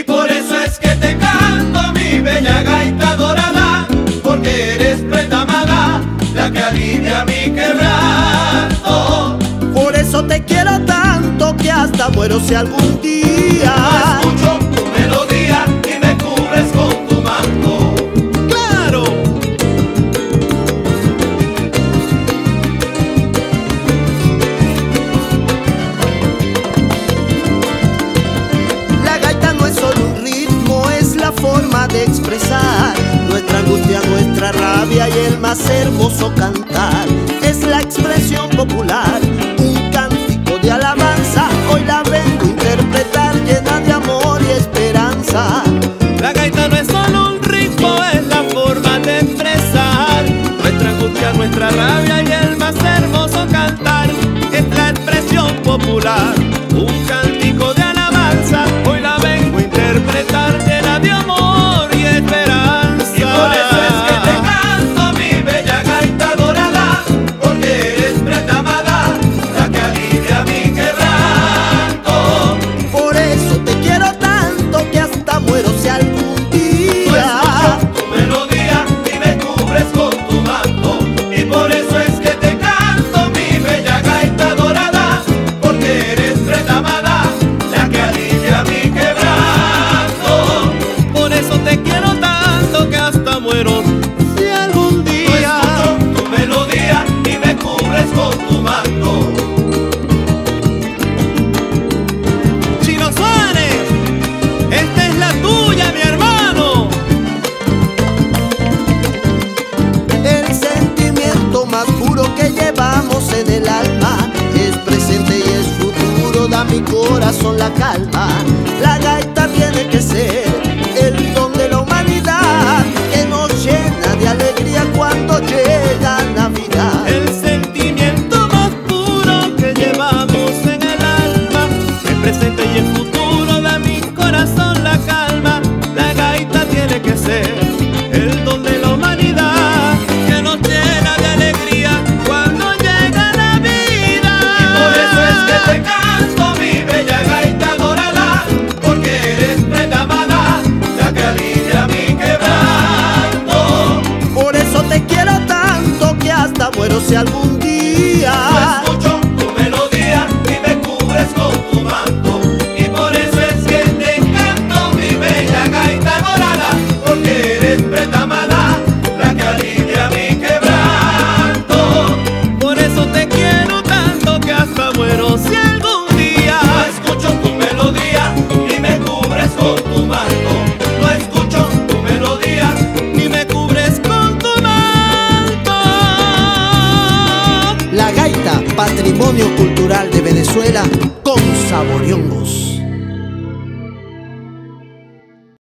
Y por eso es que te canto mi bella gaita dorada, porque eres preta amada, la que alivia mi quebranto. Por eso te quiero tanto que hasta muero si algún día. sabia y el más hermoso cantar es la expresión popular, un cántico de alabanza, hoy la vengo a interpretar llena de amor y esperanza. La gaita no es solo un ritmo, es la forma de expresar nuestra angustia, nuestra rabia y el más hermoso cantar es la expresión popular. mi corazón la calma. La gaita tiene que ser patrimonio cultural de Venezuela con saboriondos.